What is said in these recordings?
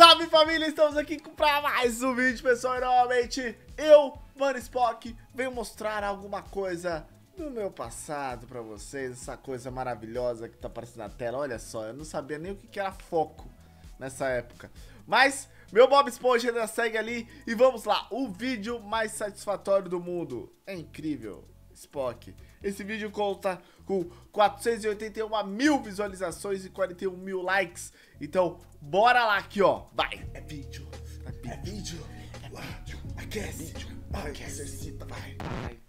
Salve família, estamos aqui para mais um vídeo, pessoal, e novamente eu, Mano Spock, venho mostrar alguma coisa do meu passado pra vocês, essa coisa maravilhosa que tá aparecendo na tela, olha só, eu não sabia nem o que era foco nessa época, mas meu Bob Esponja ainda segue ali e vamos lá, o vídeo mais satisfatório do mundo, é incrível, Spock. Esse vídeo conta com 481 mil visualizações e 41 mil likes. Então, bora lá aqui, ó. Vai. É vídeo. É vídeo. É vídeo. Aquece. Aquece. Exercita. Vai. Vai.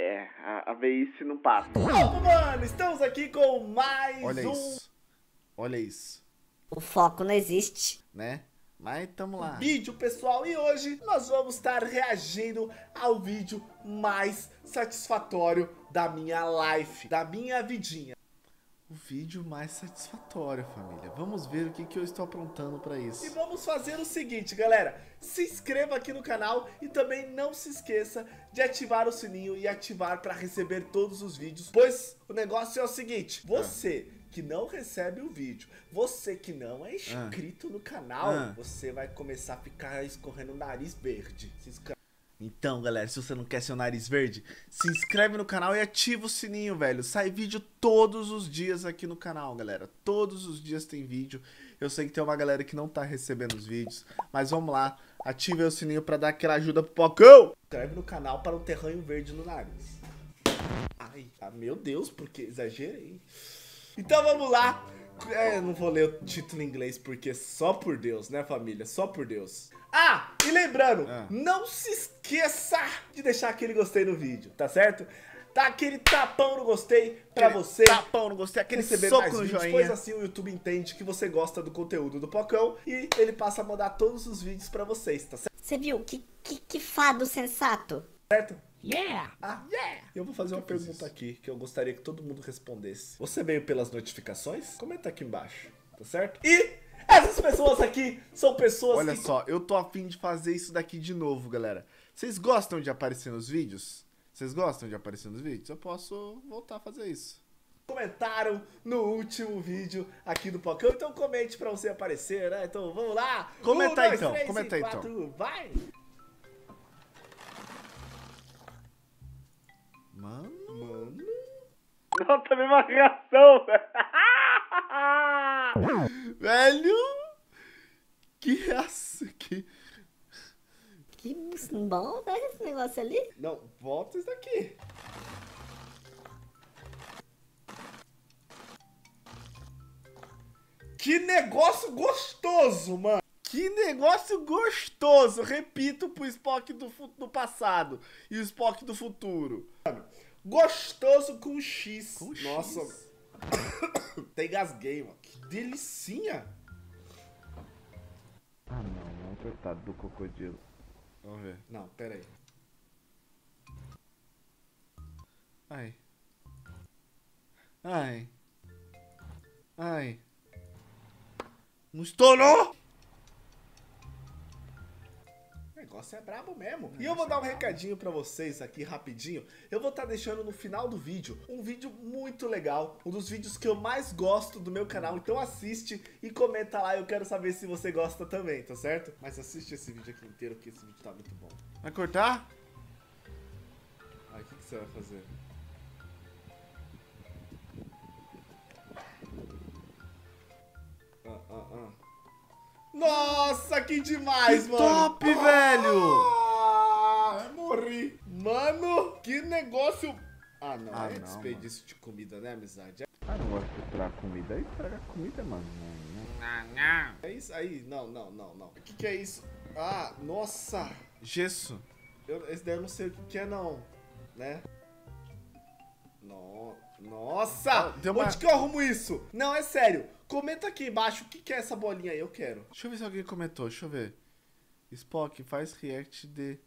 É, a, a veice não passa. Vamos, mano, estamos aqui com mais Olha um... isso. Olha isso. O foco não existe. Né? Mas tamo lá. Vídeo, pessoal, e hoje nós vamos estar reagindo ao vídeo mais satisfatório da minha life, da minha vidinha. O vídeo mais satisfatório, família. Vamos ver o que, que eu estou aprontando pra isso. E vamos fazer o seguinte, galera. Se inscreva aqui no canal e também não se esqueça de ativar o sininho e ativar para receber todos os vídeos. Pois o negócio é o seguinte, você... Ah que não recebe o vídeo, você que não é inscrito ah. no canal, ah. você vai começar a ficar escorrendo o nariz verde. Então, galera, se você não quer seu nariz verde, se inscreve no canal e ativa o sininho, velho. Sai vídeo todos os dias aqui no canal, galera. Todos os dias tem vídeo. Eu sei que tem uma galera que não tá recebendo os vídeos, mas vamos lá. Ative o sininho pra dar aquela ajuda pro Pocão. Inscreve no canal para um terranho verde no nariz. Ai, ah, meu Deus, porque exagerei. Então vamos lá. É, não vou ler o título em inglês porque só por Deus, né, família? Só por Deus. Ah, e lembrando, ah. não se esqueça de deixar aquele gostei no vídeo, tá certo? Dá aquele tapão no gostei pra aquele você. Tapão no gostei, aquele receber soco mais no vídeos, joinha. Pois assim o YouTube entende que você gosta do conteúdo do Pocão e ele passa a mandar todos os vídeos pra vocês, tá certo? Você viu? Que, que, que fado sensato. Certo? Yeah! Ah, yeah! Eu vou fazer uma pergunta aqui que eu gostaria que todo mundo respondesse. Você veio pelas notificações? Comenta aqui embaixo, tá certo? E essas pessoas aqui são pessoas Olha que... só, eu tô afim de fazer isso daqui de novo, galera. Vocês gostam de aparecer nos vídeos? Vocês gostam de aparecer nos vídeos? Eu posso voltar a fazer isso. Comentaram no último vídeo aqui do Pocão, então comente pra você aparecer, né? Então vamos lá! Comenta um, aí então, três, comenta aí quatro, então. Vai! Mano. Mano. Nota a mesma reação, velho. Que reação. Que. Que bom, né? Esse negócio ali. Não, volta isso daqui. Que negócio gostoso, mano. Que negócio gostoso! Repito pro Spock do, do passado e o Spock do futuro. Gostoso com X. Com Nossa. X. Até gasguei, mano. Que delicinha. Ah, não. Não, coitado do crocodilo. Vamos ver. Não, pera aí. Ai. Ai. Ai. Não estourou? Negócio é brabo mesmo. E eu vou dar um recadinho para vocês aqui rapidinho. Eu vou estar tá deixando no final do vídeo um vídeo muito legal, um dos vídeos que eu mais gosto do meu canal. Então assiste e comenta lá, eu quero saber se você gosta também, tá certo? Mas assiste esse vídeo aqui inteiro, que esse vídeo tá muito bom. Vai cortar? Aí, o que, que você vai fazer? Ah, ah, ah. Nossa, que demais, que mano. top, ah, velho. Morri. Mano, que negócio... Ah, não. Ah, é não, desperdício mano. de comida, né, amizade? Ah, não gosto de estragar comida. Aí estraga comida, mano. Não, não. É isso aí? Não, não, não, não. O que, que é isso? Ah, nossa. Gesso. Eu, esse daí eu não sei o que, que é, não. Né? No... Nossa! Ah, Onde uma... que eu arrumo isso? Não, é sério. Comenta aqui embaixo o que, que é essa bolinha aí, eu quero. Deixa eu ver se alguém comentou, deixa eu ver. Spock faz react de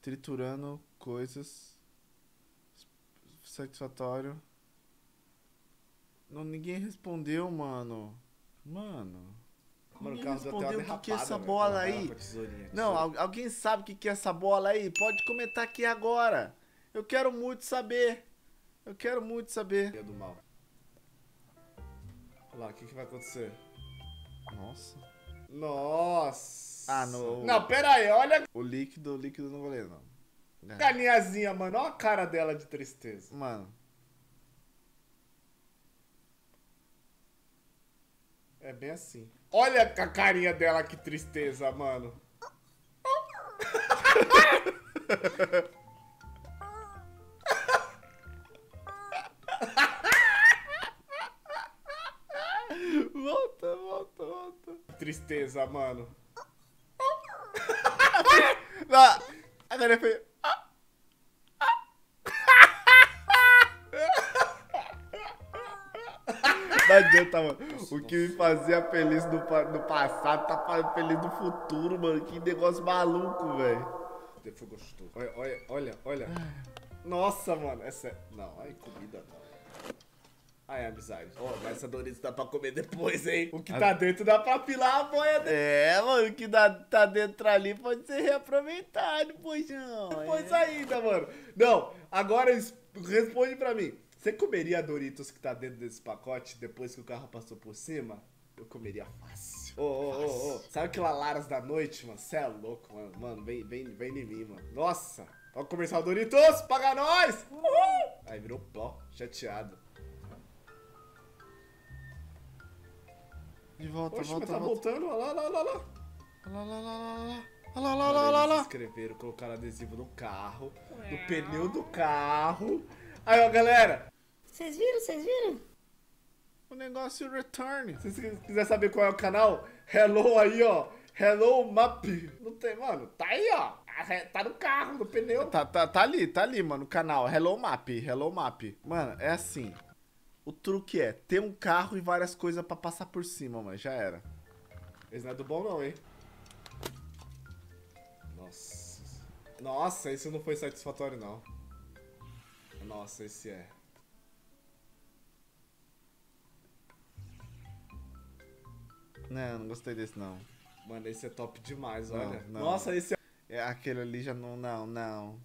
triturando coisas satisfatório. Não, ninguém respondeu, mano. Mano. Mano, ninguém respondeu o que, que é essa bola aí. Não, alguém sabe o que, que é essa bola aí? Pode comentar aqui agora. Eu quero muito saber. Eu quero muito saber. do mal. Olha lá, o que, que vai acontecer? Nossa. Nossa. Ah, no- Não, pera aí, olha O líquido, o líquido não vou ler, não. a carinhazinha, mano. Olha a cara dela de tristeza. Mano. É bem assim. Olha a carinha dela, que tristeza, mano. tristeza, mano. Ah, agora foi. Não adianta, mano. O que me fazia feliz no, no passado tá fazendo feliz no futuro, mano. Que negócio maluco, velho. Foi gostoso. Olha, olha, olha, olha. Nossa, mano. Essa é... Não, aí comida não. Aí, amizade. Ó, mas essa Doritos dá pra comer depois, hein? O que tá dentro dá pra pilar a boia depois. É, mano, o que dá, tá dentro ali pode ser reaproveitado, pois não. Depois é. ainda, mano. Não, agora es- responde pra mim. Você comeria a Doritos que tá dentro desse pacote depois que o carro passou por cima? Eu comeria fácil. Ô, ô, ô, ô. Sabe aquela Laras da noite, mano? Você é louco, mano. Mano, vem, vem, vem em mim, mano. Nossa. Ó, comercial Doritos, paga nós! Uhul! Aí virou pó, chateado. De volta, Poxa, volta, mas tá volta. voltando. Olha lá, olha lá, olha lá. Olha lá, lá, lá, lá, lá. Olha lá, lá, lá, Mano, lá, eles lá. escreveram, colocaram adesivo no carro, no pneu do carro. Aí, ó, galera. Vocês viram? Vocês viram? O negócio return. Se você quiser saber qual é o canal, Hello aí, ó. Hello Map. Não tem, mano. Tá aí, ó. Tá no carro, no pneu. Tá, tá, tá ali, tá ali, mano, o canal. Hello Map, Hello Map. Mano, é assim. O truque é ter um carro e várias coisas pra passar por cima, mano. Já era. Esse não é do bom, não, hein? Nossa. Nossa, esse não foi satisfatório, não. Nossa, esse é. Não, não gostei desse, não. Mano, esse é top demais, Não, olha. não. Nossa, esse É, aquele ali já não, não, não.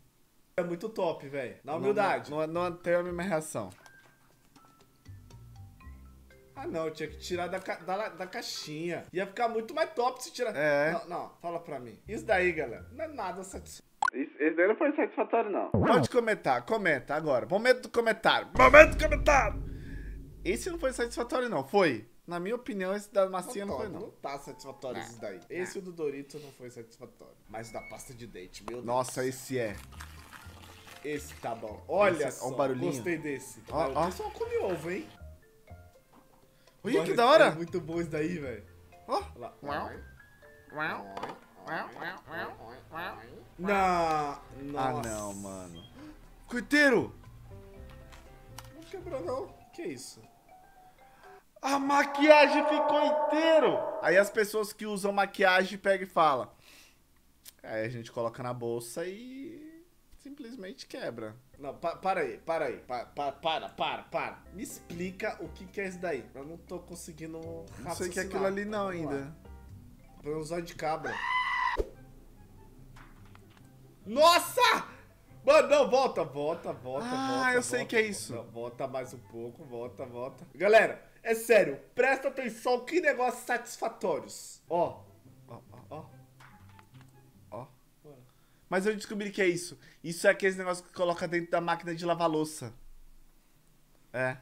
é muito top, velho. Na humildade. Não, não, não tem a mesma reação. Ah, não, eu tinha que tirar da, ca- da, da caixinha. Ia ficar muito mais top se tirar. É. Não, não, fala pra mim. Isso daí, galera, não é nada satisfatório. Esse daí não foi satisfatório, não. Pode comentar, comenta agora. Momento do comentário. Momento do comentário! Esse não foi satisfatório, não. Foi. Na minha opinião, esse da massinha não, foi, Não não. tá satisfatório esse daí. Esse do Dorito não foi satisfatório. Mas o da pasta de dente, meu Deus. Nossa, esse é. Esse tá bom. Olha Esse- só, ó o barulhinho. gostei desse. Ó, ó. O pessoal come ovo, hein? Ui, que da hora! É muito bom isso daí, velho. Ó. Olha lá. Não, Ah, nossa. não, mano. Coiteiro! Não quebrou, não. Que isso? A maquiagem ficou inteiro! Aí as pessoas que usam maquiagem pegam e falam. Aí a gente coloca na bolsa e simplesmente quebra. Não, pa- para aí, para aí. Pa- pa- para, para, para. Me explica o que, que é isso daí. Eu não tô conseguindo Não sei o que é aquilo ali não ainda. Foi um zóio de cabra. Nossa! Mano, não, volta, volta, volta, Ah, volta. eu sei volta, que é isso. Volta, volta mais um pouco, volta, volta. Galera, é sério, presta atenção, que negócios satisfatórios. Ó, Mas eu descobri que é isso. Isso é aqueles negócios que coloca dentro da máquina de lavar louça. É.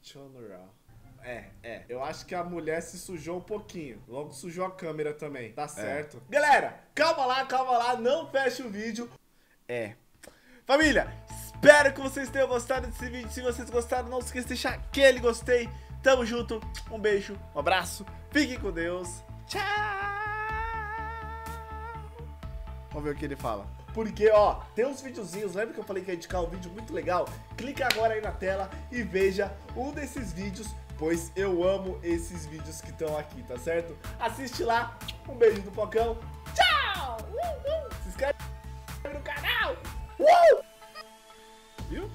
Chonoral. É, é. Eu acho que a mulher se sujou um pouquinho. Logo sujou a câmera também. Tá certo. Galera, calma lá, calma lá. Não feche o vídeo. É. Família, espero que vocês tenham gostado desse vídeo. Se vocês gostaram, não se esqueça de deixar aquele gostei. Tamo junto. Um beijo, um abraço. Fiquem com Deus. Tchau. Vamos ver o que ele fala. Porque, ó, tem uns videozinhos. Lembra que eu falei que ia indicar um vídeo muito legal? Clica agora aí na tela e veja um desses vídeos. Pois eu amo esses vídeos que estão aqui, tá certo? Assiste lá. Um beijo do Pocão. Tchau! Uh, uh. Se inscreve no canal. Uh! Viu?